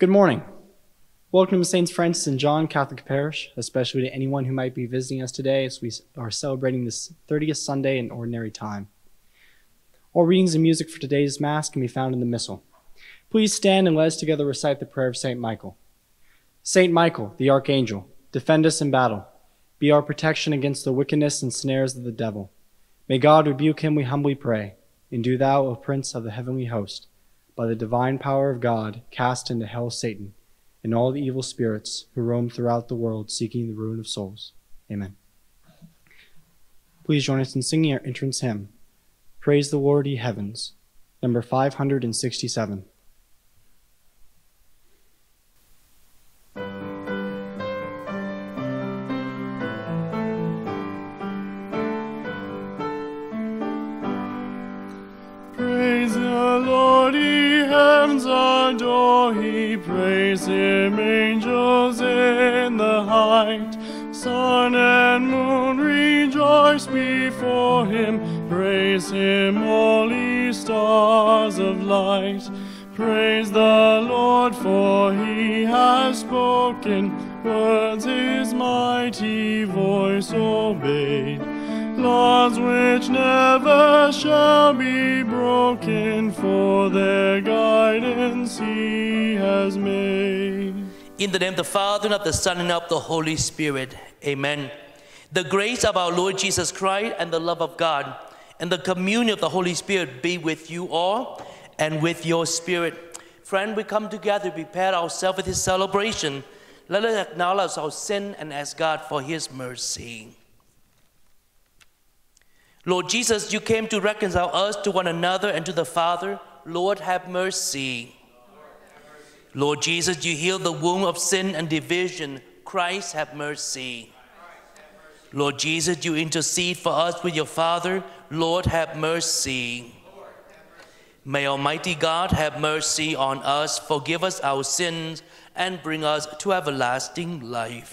Good morning. Welcome to Saints Francis and John Catholic Parish, especially to anyone who might be visiting us today as we are celebrating this 30th Sunday in Ordinary Time. All readings and music for today's Mass can be found in the Missal. Please stand and let us together recite the prayer of St. Michael. St. Michael, the Archangel, defend us in battle. Be our protection against the wickedness and snares of the devil. May God rebuke him, we humbly pray. And do thou, O Prince of the heavenly host, by the divine power of God, cast into hell Satan and all the evil spirits who roam throughout the world seeking the ruin of souls. Amen. Please join us in singing our entrance hymn, Praise the Lord, ye heavens, number 567. Ye. Praise him, angels in the height. Sun and moon rejoice before him. Praise him, all ye stars of light. Praise the Lord, for he has spoken. Words his mighty voice obeyed laws which never shall be broken, for their guidance he has made. In the name of the Father, and of the Son, and of the Holy Spirit. Amen. The grace of our Lord Jesus Christ and the love of God and the communion of the Holy Spirit be with you all and with your spirit. Friend, we come together to prepare ourselves for this celebration. Let us acknowledge our sin and ask God for his mercy. Lord Jesus, you came to reconcile us to one another and to the Father. Lord, have mercy. Lord Jesus, you heal the wound of sin and division. Christ, have mercy. Lord Jesus, you intercede for us with your Father. Lord, have mercy. May Almighty God have mercy on us, forgive us our sins, and bring us to everlasting life.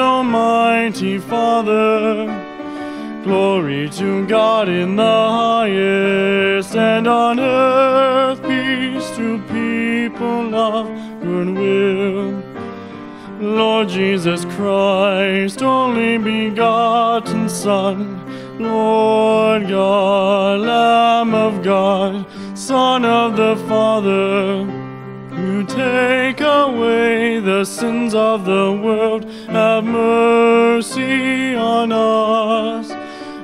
Almighty Father, glory to God in the highest, and on earth peace to people of good will. Lord Jesus Christ, only begotten Son, Lord God, Lamb of God, Son of the Father, take away the sins of the world, have mercy on us.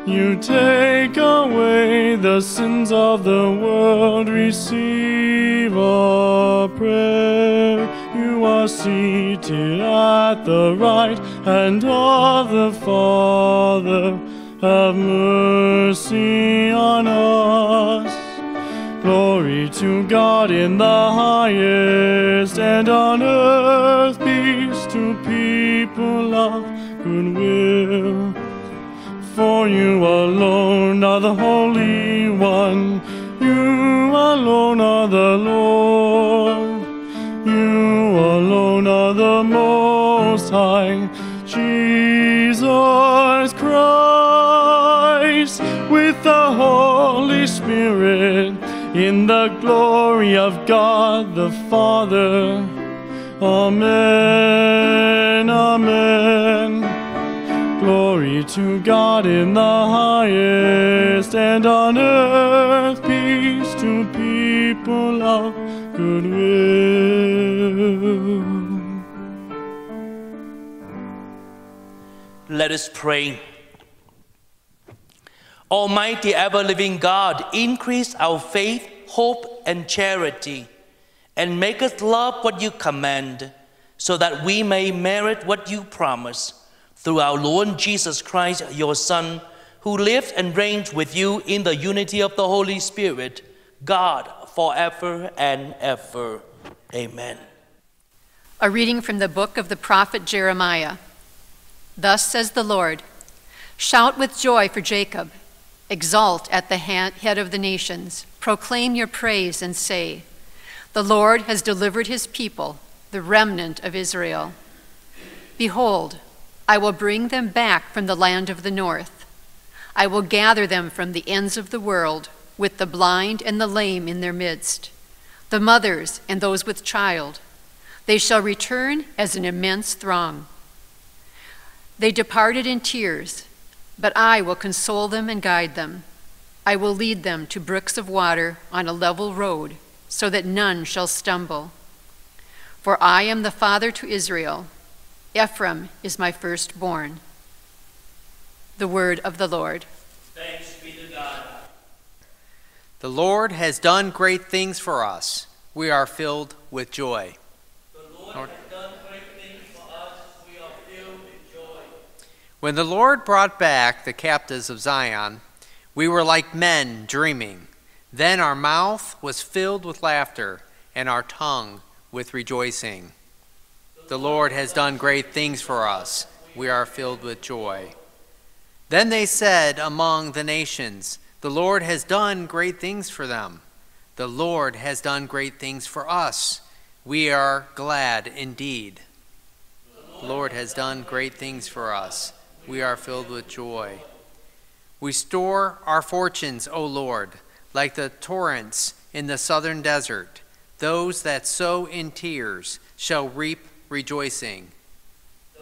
You take away the sins of the world, receive our prayer. You are seated at the right hand of the Father, have mercy on us. Glory to God in the highest, and on earth peace to people of good will. For you alone are the Holy One, you alone are the Lord, the glory of God the Father. Amen, amen. Glory to God in the highest, and on earth peace to people of good will. Let us pray. Almighty ever living God, increase our faith, hope, and charity, and make us love what you command, so that we may merit what you promise. through our Lord Jesus Christ, your Son, who lives and reigns with you in the unity of the Holy Spirit, God, forever and ever. Amen. A reading from the book of the prophet Jeremiah. Thus says the Lord Shout with joy for Jacob, exult at the head of the nations, proclaim your praise and say, The Lord has delivered his people, the remnant of Israel. Behold, I will bring them back from the land of the north. I will gather them from the ends of the world, with the blind and the lame in their midst, the mothers and those with child they shall return as an immense throng. They departed in tears, but I will console them and guide them. I will lead them to brooks of water on a level road, so that none shall stumble. For I am the father to Israel. Ephraim is my firstborn. The word of the Lord. Thanks be to God. The Lord has done great things for us. We are filled with joy. The Lord. Lord. has done great things for us. We are filled with joy. When the Lord brought back the captives of Zion, we were like men dreaming. Then our mouth was filled with laughter, and our tongue with rejoicing. The Lord has done great things for us. We are filled with joy. Then they said among the nations, The Lord has done great things for them. The Lord has done great things for us we are glad indeed. The Lord has done great things for us. We are filled with joy. We store our fortunes, O Lord, like the torrents in the southern desert. Those that sow in tears shall reap rejoicing.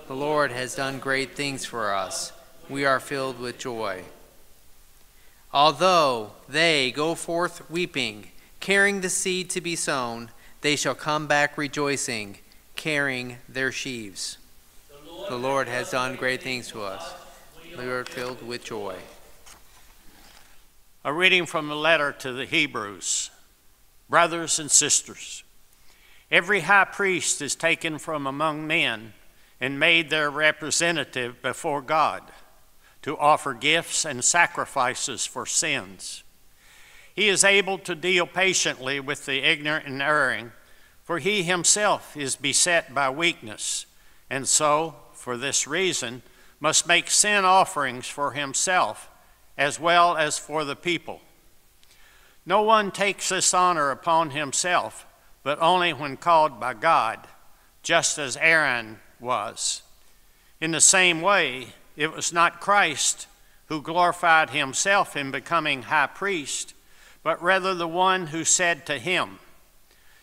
The Lord has done great things for us. We are filled with joy. Although they go forth weeping, carrying the seed to be sown, they shall come back rejoicing, carrying their sheaves. The Lord, has done great things to us. We are filled with joy. A reading from the letter to the Hebrews. Brothers and sisters, every high priest is taken from among men and made their representative before God to offer gifts and sacrifices for sins. He is able to deal patiently with the ignorant and erring, for he himself is beset by weakness, and so, for this reason, must make sin offerings for himself as well as for the people. No one takes this honor upon himself, but only when called by God, just as Aaron was. In the same way, it was not Christ who glorified himself in becoming high priest but rather the one who said to him,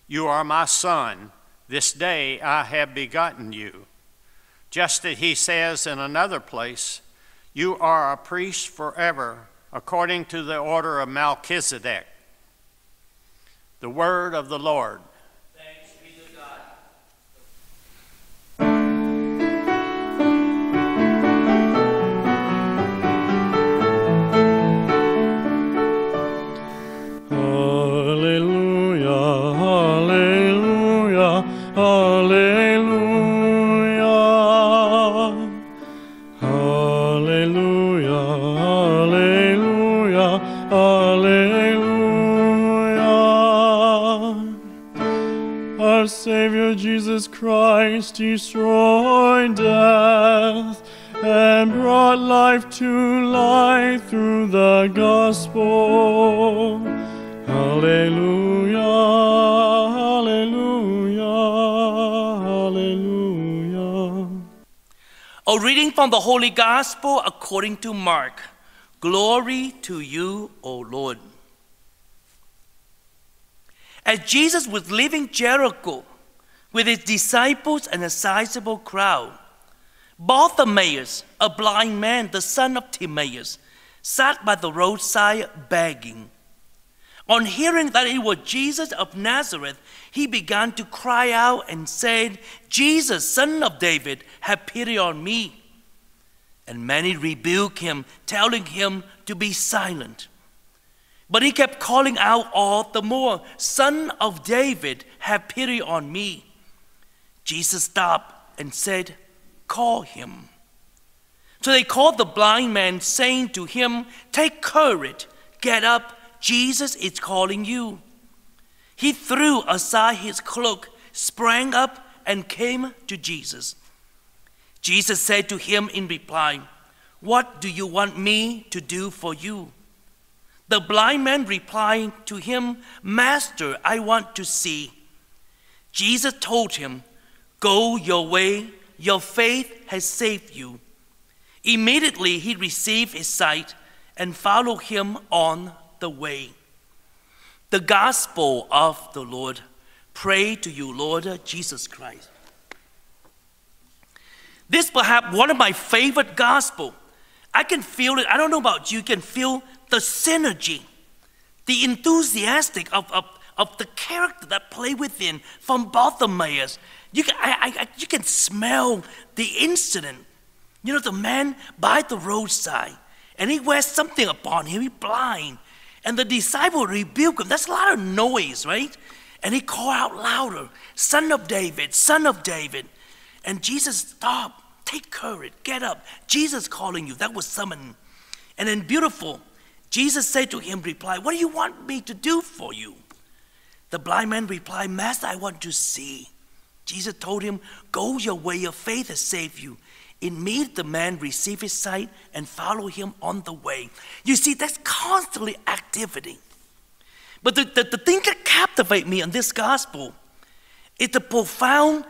You are my son, this day I have begotten you. Just as he says in another place, You are a priest forever, according to the order of Melchizedek. The word of the Lord. Destroyed death and brought life to light through the gospel. Hallelujah, hallelujah, hallelujah. A reading from the Holy Gospel according to Mark. Glory to you, O Lord. As Jesus was leaving Jericho, with his disciples and a sizable crowd. Bartimaeus, a blind man, the son of Timaeus, sat by the roadside begging. On hearing that it was Jesus of Nazareth, he began to cry out and said, Jesus, son of David, have pity on me. And many rebuked him, telling him to be silent. But he kept calling out all the more, Son of David, have pity on me. Jesus stopped and said, Call him. So they called the blind man, saying to him, Take courage, get up, Jesus is calling you. He threw aside his cloak, sprang up, and came to Jesus. Jesus said to him in reply, What do you want me to do for you? The blind man replied to him, Master, I want to see. Jesus told him, Go your way, your faith has saved you. Immediately he received his sight and followed him on the way. The gospel of the Lord. Pray to you, Lord Jesus Christ. This perhaps one of my favorite gospel. I can feel it. I don't know about you. You can feel the synergy, the enthusiastic of, of, of the character that play within from Bartimaeus. You can, I, I, you can smell the incident. You know, the man by the roadside, and he wears something upon him, he's blind. And the disciple rebuked him. That's a lot of noise, right? And he called out louder, Son of David, Son of David. And Jesus stopped. Take courage, get up. Jesus calling you. That was summoned. And then beautiful, Jesus said to him, reply, What do you want me to do for you? The blind man replied, Master, I want to see. Jesus told him, Go your way, your faith has saved you. Immediately the man received his sight and followed him on the way. You see, that's constantly activity. But the, the, the thing that captivates me in this gospel is the profound,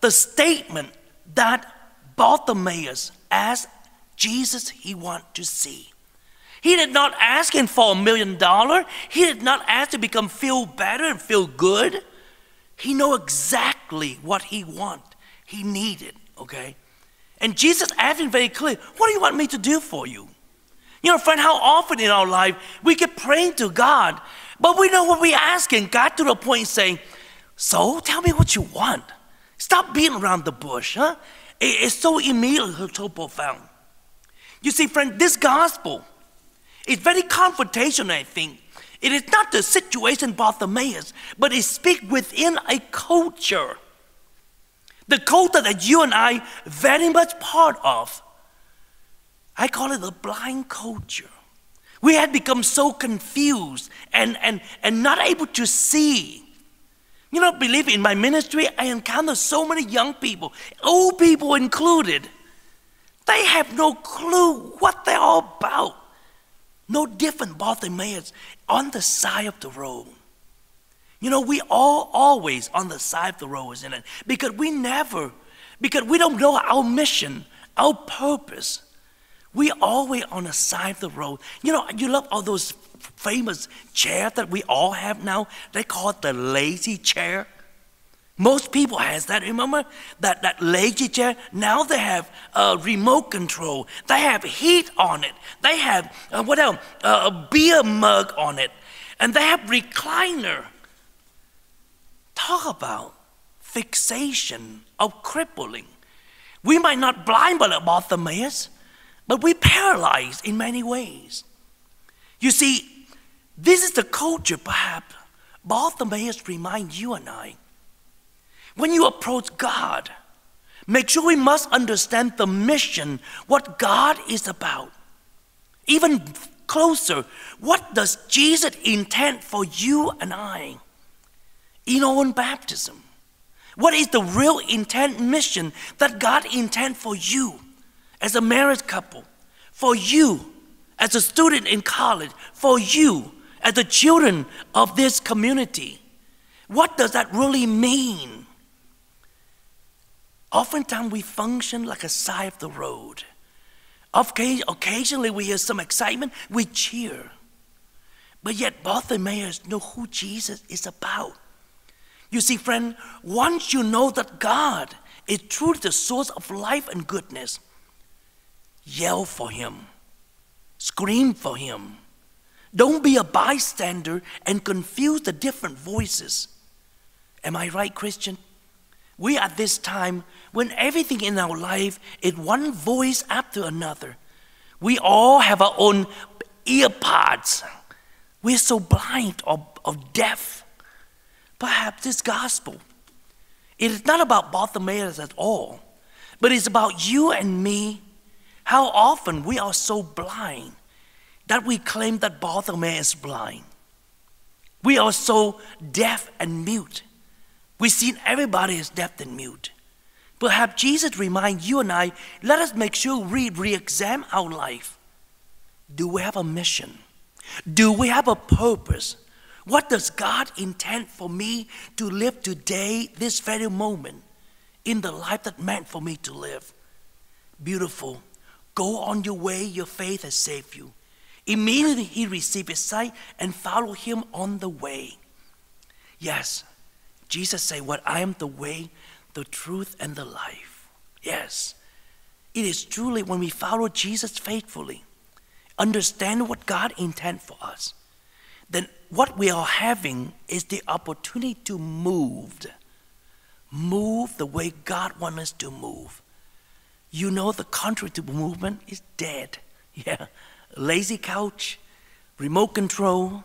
the statement that Bartimaeus asked Jesus he want to see. He did not ask him for a million dollar. He did not ask to become feel better and feel good. He know exactly what he want. He needed, okay? And Jesus asked him very clear, what do you want me to do for you? You know, friend, how often in our life we get praying to God, but we know what we're asking. God to the point saying, so tell me what you want. Stop beating around the bush, huh? It's so immediate, so profound. You see, friend, this gospel is very confrontational, I think. It is not the situation Bartimaeus, but it speaks within a culture. The culture that you and I very much part of. I call it the blind culture. We had become so confused and, and, and not able to see you know, believe in my ministry, I encounter so many young people, old people included. They have no clue what they're all about. No different Bartimaeus on the side of the road. You know, we all always on the side of the road, isn't it? Because we never, because we don't know our mission, our purpose. We always on the side of the road. You know, you love all those famous chairs that we all have now. They call it the lazy chair. Most people has that. Remember that that lazy chair? Now they have a remote control. They have heat on it. They have uh, what else? Uh, a beer mug on it, and they have recliner. Talk about fixation of crippling. We might not blind but about the Bartimaeus, but we paralyzed in many ways. You see, this is the culture, perhaps, Bartimaeus reminds you and I. When you approach God, make sure we must understand the mission, what God is about. Even closer, what does Jesus intend for you and I in our own baptism? What is the real intent mission that God intend for you as a married couple, for you as a student in college, for you as the children of this community. What does that really mean? Oftentimes we function like a side of the road. Occasionally we hear some excitement, we cheer. But yet Bartimaeus know who Jesus is about. You see, friend, once you know that God is truly the source of life and goodness, yell for him, scream for him, don't be a bystander and confuse the different voices. Am I right, Christian? We are this time when everything in our life is one voice after another. We all have our own earpods. We're so blind or, or deaf. Perhaps this gospel. It is not about Bartimaeus at all, but it's about you and me How often we are so blind that we claim that Bartimaeus is blind. We are so deaf and mute. We see everybody is deaf and mute. Perhaps Jesus remind you and I, let us make sure we re-examine our life. Do we have a mission? Do we have a purpose? What does God intend for me to live today, this very moment, in the life that meant for me to live? Beautiful. Go on your way, your faith has saved you. Immediately he received his sight and followed him on the way. Yes, Jesus said, What I am the way, the truth, and the life. Yes, it is truly when we follow Jesus faithfully, understand what God intends for us, then what we are having is the opportunity to move. Move the way God wants us to move. You know, the contrary to movement is dead. Yeah lazy couch, remote control,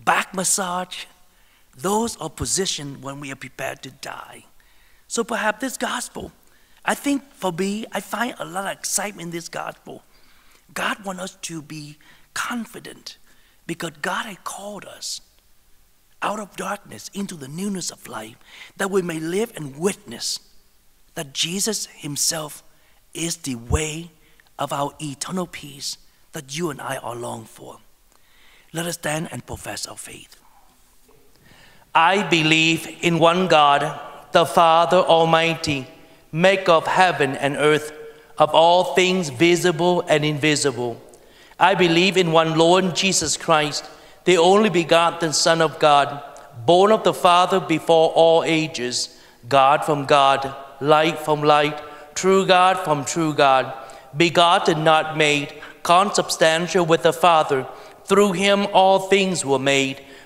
back massage, those are positions when we are prepared to die. So perhaps this gospel, I think for me, I find a lot of excitement in this gospel. God wants us to be confident because God had called us out of darkness into the newness of life that we may live and witness that Jesus Himself is the way of our eternal peace that you and I are long for. Let us stand and profess our faith. I believe in one God, the Father Almighty, maker of heaven and earth, of all things visible and invisible. I believe in one Lord Jesus Christ, the only begotten Son of God, born of the Father before all ages, God from God, light from light, true God from true God, begotten, not made consubstantial with the Father. Through him all things were made.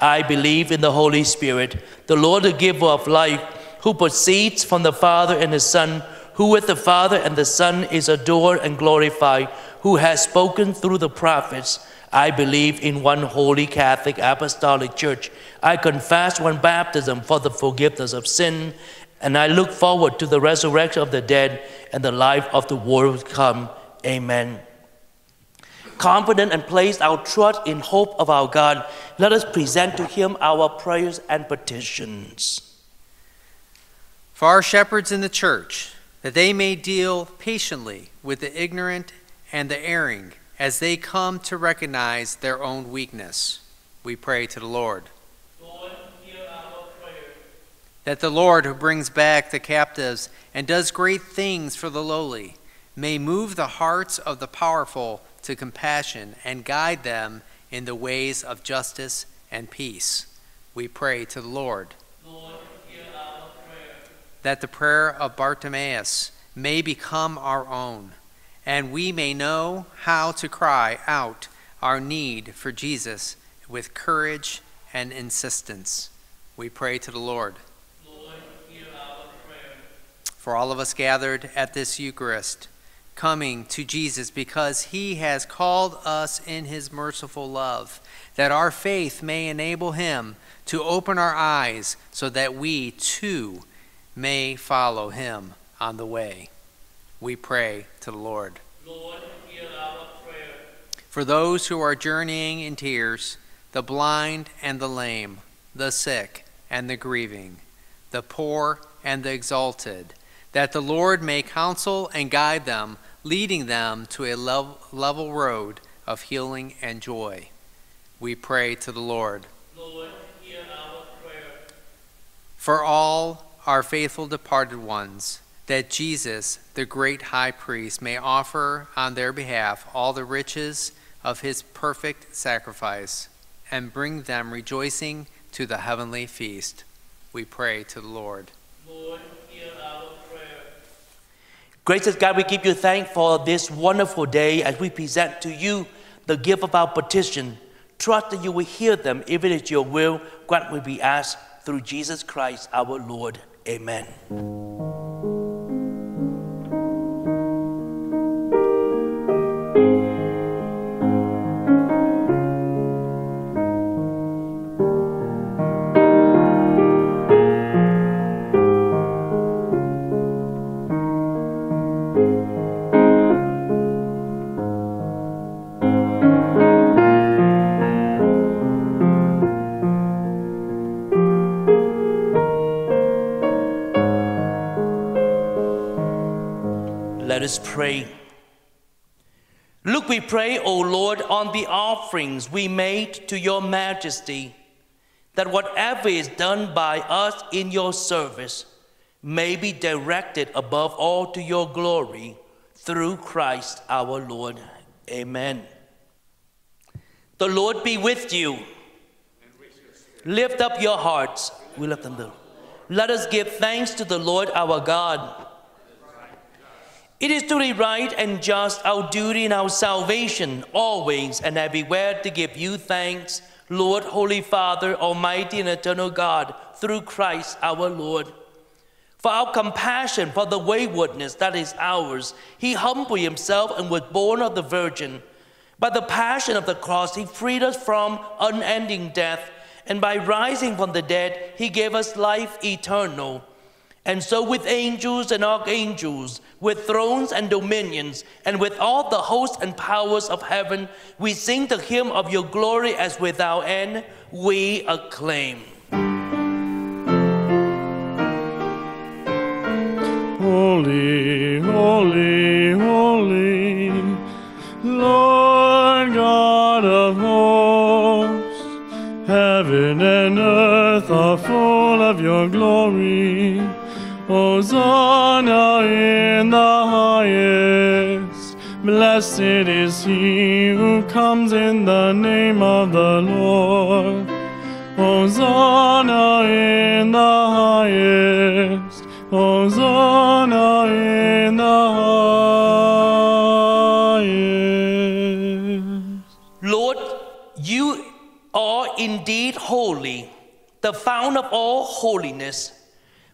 I believe in the Holy Spirit, the Lord, the giver of life, who proceeds from the Father and the Son, who with the Father and the Son is adored and glorified, who has spoken through the prophets. I believe in one holy Catholic Apostolic Church. I confess one baptism for the forgiveness of sin, and I look forward to the resurrection of the dead and the life of the world to come. Amen. Confident and place our trust in hope of our God, let us present to Him our prayers and petitions. For our shepherds in the church, that they may deal patiently with the ignorant and the erring as they come to recognize their own weakness, we pray to the Lord. Lord. That the Lord, who brings back the captives and does great things for the lowly, may move the hearts of the powerful to compassion and guide them in the ways of justice and peace. We pray to the Lord. Lord. That the prayer of Bartimaeus may become our own, and we may know how to cry out our need for Jesus with courage and insistence. We pray to the Lord. Lord. For all of us gathered at this Eucharist, coming to Jesus because he has called us in his merciful love, that our faith may enable him to open our eyes so that we too may follow him on the way. We pray to the Lord. Lord, hear our prayer. For those who are journeying in tears, the blind and the lame, the sick and the grieving, the poor and the exalted, that the Lord may counsel and guide them, leading them to a level, level road of healing and joy. We pray to the Lord. Lord, hear our prayer. For all our faithful departed ones, that Jesus, the great high priest, may offer on their behalf all the riches of his perfect sacrifice and bring them rejoicing to the heavenly feast. We pray to the Lord. Lord, hear our prayer. Gracious God, we give you thanks for this wonderful day as we present to you the gift of our petition. Trust that you will hear them, if it is your will. Grant we be asked through Jesus Christ our Lord. Amen. Us pray. Look, we pray, O Lord, on the offerings we made to your majesty, that whatever is done by us in your service may be directed above all to your glory through Christ our Lord. Amen. The Lord be with you. Lift up your hearts. We lift them up. Let us give thanks to the Lord our God. It is truly right and just, our duty and our salvation, always and everywhere to give you thanks, Lord, Holy Father, Almighty and Eternal God, through Christ our Lord. For our compassion, for the waywardness that is ours, he humbled himself and was born of the Virgin. By the passion of the cross, he freed us from unending death, and by rising from the dead, he gave us life eternal. And so, with angels and archangels, with thrones and dominions, and with all the hosts and powers of heaven, we sing the hymn of your glory as without end we acclaim. Holy, holy, holy, Lord God of hosts, heaven and earth are full of your glory. Hosanna in the highest. Blessed is he who comes in the name of the Lord. Hosanna in the highest. Hosanna in the highest. Lord, you are indeed holy, the fount of all holiness.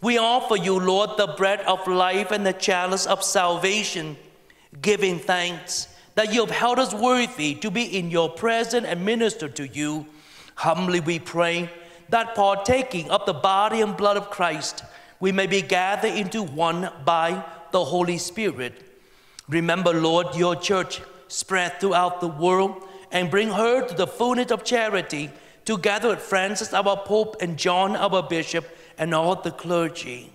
we offer you, Lord, the bread of life and the chalice of salvation, giving thanks that you have held us worthy to be in your presence and minister to you. Humbly we pray that partaking of the body and blood of Christ, we may be gathered into one by the Holy Spirit. Remember, Lord, your church, spread throughout the world and bring her to the fullness of charity, together with Francis, our Pope, and John, our Bishop, and all the clergy.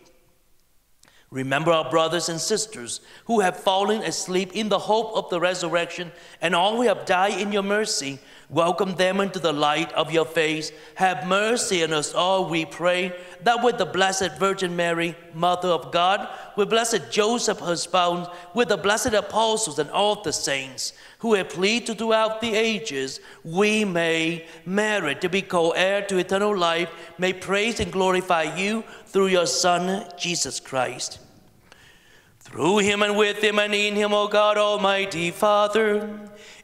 Remember our brothers and sisters who have fallen asleep in the hope of the resurrection, and all who have died in your mercy. Welcome them into the light of your face. Have mercy on us all, we pray, that with the Blessed Virgin Mary, Mother of God, with Blessed Joseph, her spouse, with the blessed apostles and all the saints who have pleaded throughout the ages, we may merit to be co heir to eternal life, may praise and glorify you through your Son, Jesus Christ. Through him and with him and in him, O God, Almighty Father,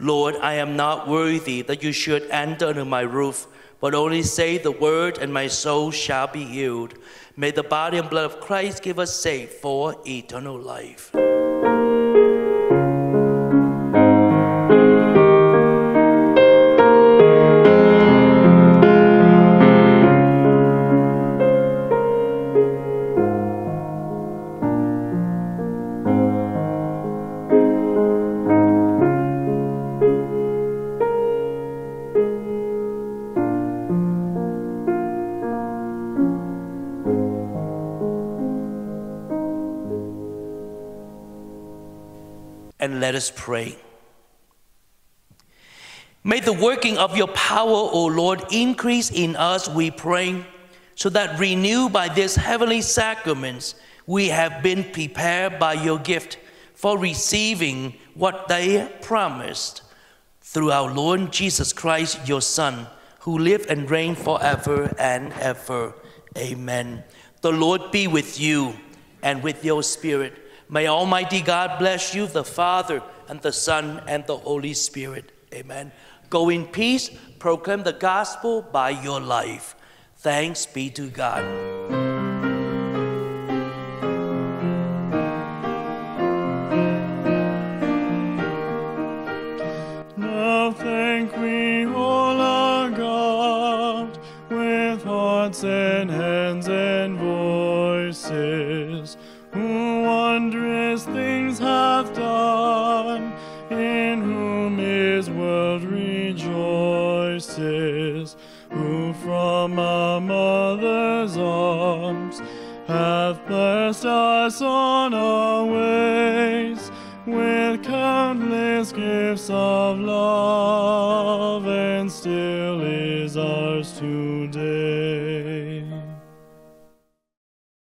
Lord, I am not worthy that you should enter under my roof, but only say the word, and my soul shall be healed. May the body and blood of Christ give us safe for eternal life. let us pray. May the working of your power, O Lord, increase in us, we pray, so that renewed by these heavenly sacraments, we have been prepared by your gift for receiving what they promised through our Lord Jesus Christ, your Son, who live and reign forever and ever. Amen. The Lord be with you and with your spirit. May Almighty God bless you, the Father, and the Son, and the Holy Spirit. Amen. Go in peace, proclaim the gospel by your life. Thanks be to God. son of